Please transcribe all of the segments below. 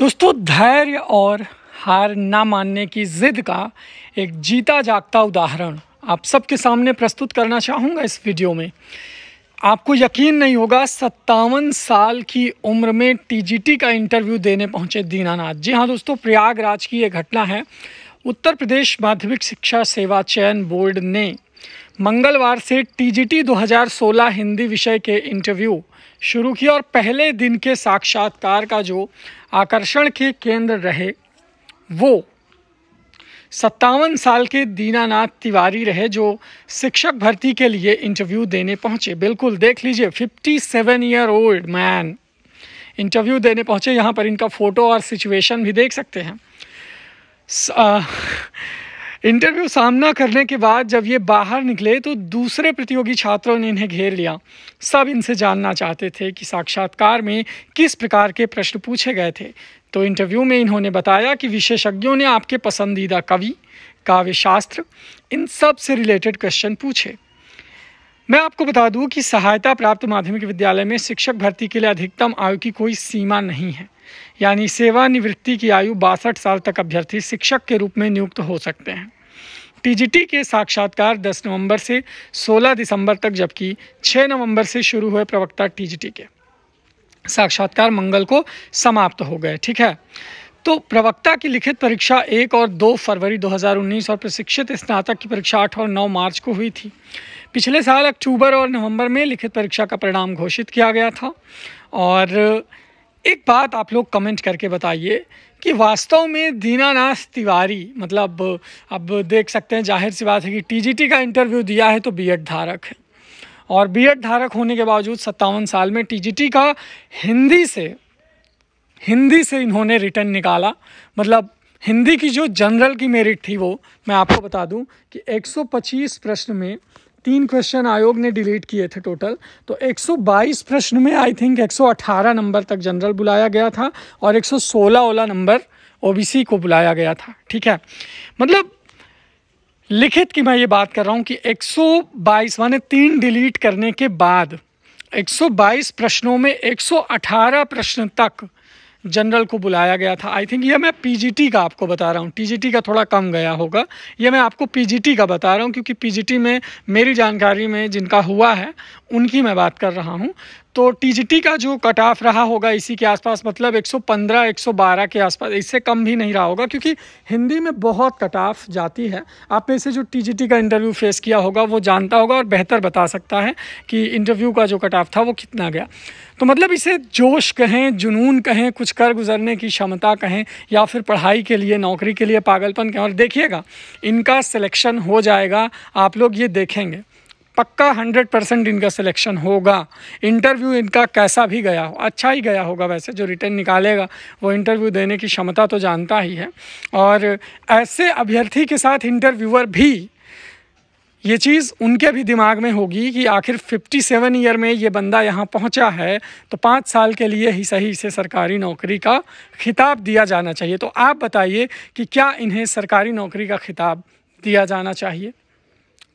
दोस्तों, धैर्य और हार ना मानने की जिद का एक जीता जागता उदाहरण आप सबके सामने प्रस्तुत करना चाहूँगा इस वीडियो में। आपको यकीन नहीं होगा, सत्तावन साल की उम्र में टीजीटी का इंटरव्यू देने पहुँचे दीनानाथ। जी हाँ दोस्तों, प्रयागराज की ये घटना है। उत्तर प्रदेश माध्यमिक शिक्षा सेवा चयन बोर्ड ने मंगलवार से टीजीटी 2016 हिंदी विषय के इंटरव्यू शुरू किया और पहले दिन के साक्षात्कार का जो आकर्षण के केंद्र रहे, वो सत्तावन साल के दीनानाथ तिवारी रहे, जो शिक्षक भर्ती के लिए इंटरव्यू देने पहुँचे। बिल्कुल, देख लीजिए fifty seven year old man interview देने पहुँचे। यहाँ पर इनका फ़ोटो और सिचुएशन भी देख सकते हैं। इंटरव्यू सामना करने के बाद जब ये बाहर निकले तो दूसरे प्रतियोगी छात्रों ने इन्हें घेर लिया। सब इनसे जानना चाहते थे कि साक्षात्कार में किस प्रकार के प्रश्न पूछे गए थे। तो इंटरव्यू में इन्होंने बताया कि विशेषज्ञों ने आपके पसंदीदा कवि काव्य शास्त्र इन सबसे रिलेटेड क्वेश्चन पूछे। मैं आपको बता दूँ कि सहायता प्राप्त माध्यमिक विद्यालय में शिक्षक भर्ती के लिए अधिकतम आयु की कोई सीमा नहीं है। यानी सेवानिवृत्ति की आयु बासठ साल तक अभ्यर्थी शिक्षक के रूप में नियुक्त हो सकते हैं। टीजीटी के साक्षात्कार 10 नवंबर से 16 दिसंबर तक, जबकि 6 नवंबर से शुरू हुए प्रवक्ता टीजीटी के। साक्षात्कार मंगल को समाप्त हो गए, ठीक है? तो प्रवक्ता की लिखित परीक्षा एक और दो फरवरी 2019 और प्रशिक्षित स्नातक की परीक्षा आठ और नौ मार्च को हुई थी। पिछले साल अक्टूबर और नवंबर में लिखित परीक्षा का परिणाम घोषित किया गया था और एक बात आप लोग कमेंट करके बताइए कि वास्तव में दीनानाथ तिवारी मतलब अब देख सकते हैं, ज़ाहिर सी बात है कि टीजीटी का इंटरव्यू दिया है तो बीएड धारक है। और बीएड धारक होने के बावजूद सत्तावन साल में टीजीटी का हिंदी से हिंदी से इन्होंने रिटर्न निकाला। मतलब हिंदी की जो जनरल की मेरिट थी वो, मैं आपको बता दूँ कि 125 प्रश्न में तीन क्वेश्चन आयोग ने डिलीट किए थे टोटल तो 122 प्रश्न में आई थिंक 118 नंबर तक जनरल बुलाया गया था और 116 वाला नंबर ओबीसी को बुलाया गया था. ठीक है? मतलब लिखित की मैं ये बात कर रहा हूँ कि 122 माने तीन डिलीट करने के बाद 122 प्रश्नों में 118 प्रश्न तक जनरल को बुलाया गया था। आई थिंक ये मैं पीजीटी का आपको बता रहा हूँ। टीजीटी का थोड़ा कम गया होगा। ये मैं आपको पीजीटी का बता रहा हूँ क्योंकि पीजीटी में मेरी जानकारी में जिनका हुआ है, उनकी मैं बात कर रहा हूँ। तो टीजीटी का जो कट ऑफ़ रहा होगा, इसी के आसपास मतलब 115 112 के आसपास, इससे कम भी नहीं रहा होगा क्योंकि हिंदी में बहुत कट ऑफ़ जाती है। आप में से जो टीजीटी का इंटरव्यू फेस किया होगा, वो जानता होगा और बेहतर बता सकता है कि इंटरव्यू का जो कट ऑफ़ था, वो कितना गया। तो मतलब इसे जोश कहें, जुनून कहें, कुछ कर गुजरने की क्षमता कहें या फिर पढ़ाई के लिए, नौकरी के लिए पागलपन कहें। और देखिएगा, इनका सिलेक्शन हो जाएगा, आप लोग ये देखेंगे। पक्का हंड्रेड परसेंट इनका सिलेक्शन होगा। इंटरव्यू इनका कैसा भी गया हो अच्छा ही गया होगा वैसे, जो रिटर्न निकालेगा, वो इंटरव्यू देने की क्षमता तो जानता ही है। और ऐसे अभ्यर्थी के साथ इंटरव्यूअर भी ये चीज़ उनके भी दिमाग में होगी कि आखिर 57 ईयर में ये बंदा यहाँ पहुँचा है तो पाँच साल के लिए ही सही से सरकारी नौकरी का खिताब दिया जाना चाहिए। तो आप बताइए कि क्या इन्हें सरकारी नौकरी का खिताब दिया जाना चाहिए?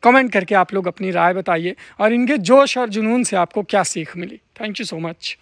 कमेंट करके आप लोग अपनी राय बताइए और इनके जोश और जुनून से आपको क्या सीख मिली। Thank you so much.